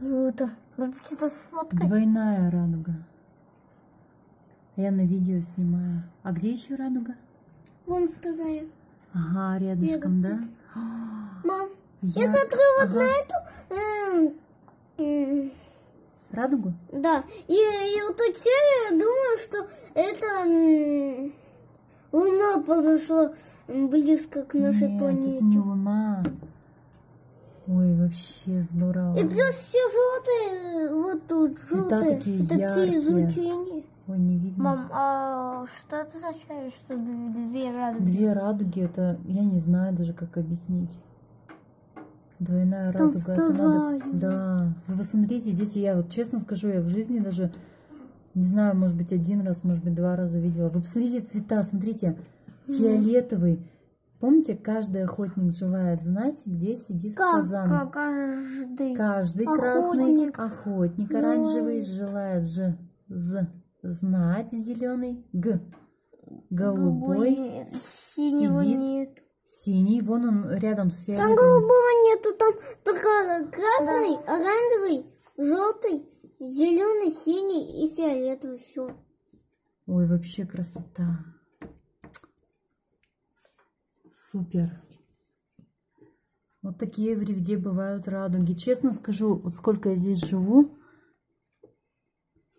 Круто. Может быть, это сфоткать? Двойная радуга. Я на видео снимаю. А где еще радуга? Вон вторая. Ага, рядышком, да? Мам, я Ярко. смотрю вот Ага. на эту... эм, Радугу? Да, и, и вот тут серия, думаю, что это Луна подошла близко к нашей Нет, планете. это не Луна. Ой, вообще здорово. И плюс все желтые, вот тут Цвета желтые. такие яркие. излучения. Ой, не видно. Мам, а что это означает, что две радуги? Две радуги, это я не знаю даже, как объяснить. Двойная Там радуга, это надо... Да, вы посмотрите, дети, я вот честно скажу, я в жизни даже, не знаю, может быть, один раз, может быть, два раза видела. Вы посмотрите цвета, смотрите, фиолетовый. Помните, каждый охотник желает знать, где сидит Как, фазан. Как каждый. Каждый Охотник. красный охотник, оранжевый желает ж, з, знать, зеленый, г, голубой, Синего сидит. нет. синий, вон он рядом с Там фиолетовым. голубого нету, там только красный, оранжевый, желтый, зеленый, синий и фиолетовый. Все. Ой, вообще красота. Супер. Вот такие в Ревде бывают радуги. Честно скажу, вот сколько я здесь живу,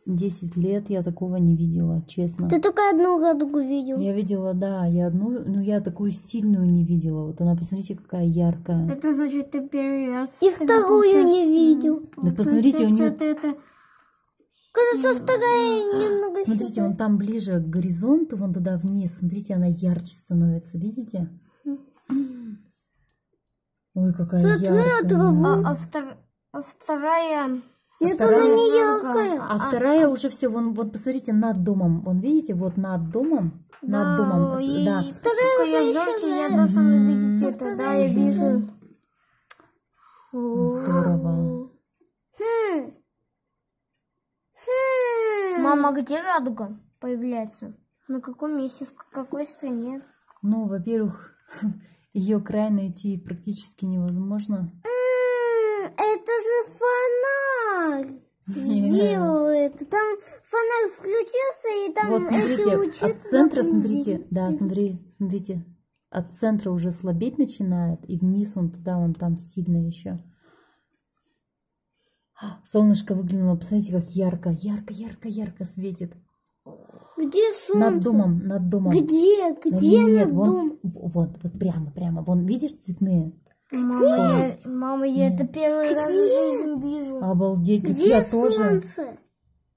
10 лет я такого не видела, честно. Ты только одну радугу видел. Я видела, да, я одну, но я такую сильную не видела. Вот она, посмотрите, какая яркая. Это значит, ты первый раз. И вторую не получается- видел. Да посмотрите, у нее- это, это Кажется, вторая немного Смотрите, он там ближе к горизонту, вон туда вниз. Смотрите, она ярче становится, видите? Ой, какая Смотри на яркая. траву. а, а втор- а вторая. Это вторая- она не яркая. А вторая уже все, вон, вон посмотрите, над домом. Вон видите, вот над домом. над домом. и Да. Вторая уже я зоркий, я должен Мгм. увидеть это. Да, я вижу. Здорово. Мама, где радуга появляется? На каком месте, в какой стране? Ну, во-первых, ее край найти практически невозможно. Это же фонарь. Сделал это. Там фонарь включился, и там Вот эти смотрите, лучи от центра, смотрите, да, смотри, смотрите, от центра уже слабеть начинает, и вниз он туда, он там сильно еще. Солнышко выглянуло, посмотрите, как ярко, ярко, ярко, ярко светит. Где солнце? Над домом, над домом. Где? Где нет, над вон, домом? в- вот, вот прямо, прямо. Вон, видишь, цветные? Мама, я, мама, я это первый раз в жизни вижу. Обалдеть, Где я тоже. солнце?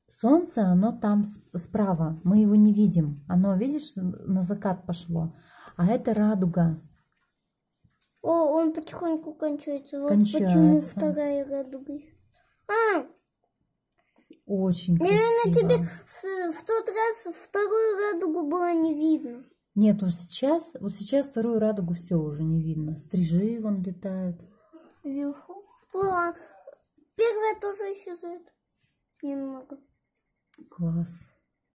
Солнце, оно там справа, мы его не видим. Оно, видишь, на закат пошло. А это радуга. О, он потихоньку кончается. Вот Кончается. почему вторая радуга. А, Очень наверное, красиво. тебе в, в тот раз вторую радугу было не видно. Нет, вот сейчас, вот сейчас вторую радугу все уже не видно. Стрижи вон летают. Вверху. О, первая тоже исчезает. Немного. Класс.